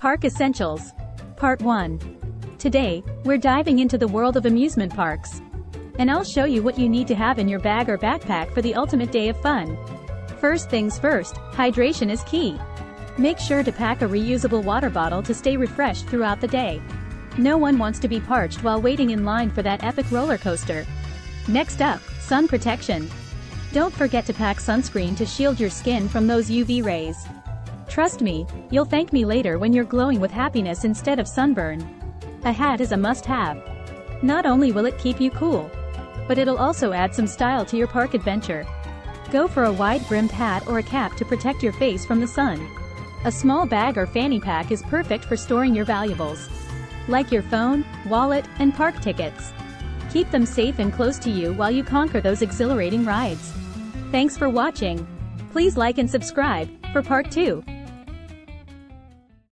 Park Essentials. Part 1. Today, we're diving into the world of amusement parks. And I'll show you what you need to have in your bag or backpack for the ultimate day of fun. First things first, hydration is key. Make sure to pack a reusable water bottle to stay refreshed throughout the day. No one wants to be parched while waiting in line for that epic roller coaster. Next up, sun protection. Don't forget to pack sunscreen to shield your skin from those UV rays. Trust me, you'll thank me later when you're glowing with happiness instead of sunburn. A hat is a must-have. Not only will it keep you cool, but it'll also add some style to your park adventure. Go for a wide-brimmed hat or a cap to protect your face from the sun. A small bag or fanny pack is perfect for storing your valuables, like your phone, wallet, and park tickets. Keep them safe and close to you while you conquer those exhilarating rides. Thanks for watching. Please like and subscribe for part 2.